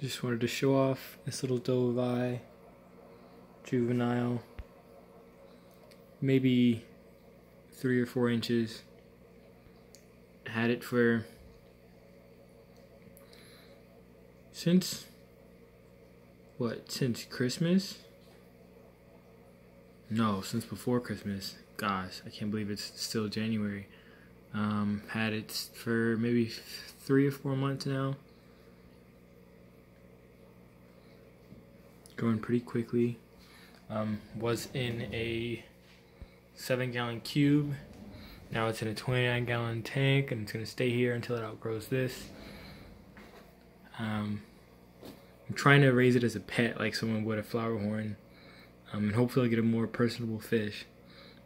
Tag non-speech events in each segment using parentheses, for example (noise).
Just wanted to show off this little dovii juvenile. Maybe three or four inches. Had it for since what? Since Christmas? No, since before Christmas. Gosh, I can't believe it's still January. Um, had it for maybe three or four months now. Going pretty quickly. Um, was in a seven gallon cube. Now it's in a 29 gallon tank and it's going to stay here until it outgrows this. Um, I'm trying to raise it as a pet like someone would a flower horn. Um, and hopefully I get a more personable fish.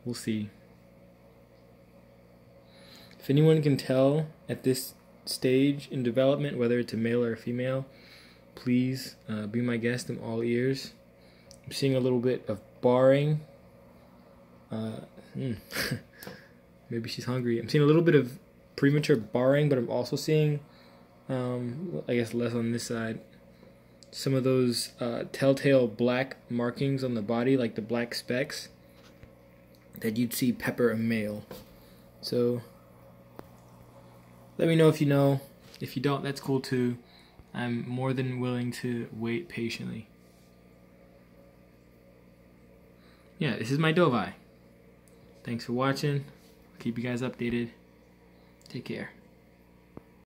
We'll see. If anyone can tell at this stage in development whether it's a male or a female, please uh, be my guest. I'm all ears. I'm seeing a little bit of barring. Uh, hmm. (laughs) Maybe she's hungry. I'm seeing a little bit of premature barring, but I'm also seeing, um, I guess, less on this side. Some of those uh, telltale black markings on the body, like the black specks, that you'd see pepper a male. So, let me know if you know. If you don't, that's cool too. I'm more than willing to wait patiently. Yeah, this is my dovii. Thanks for watching. I'll keep you guys updated. Take care.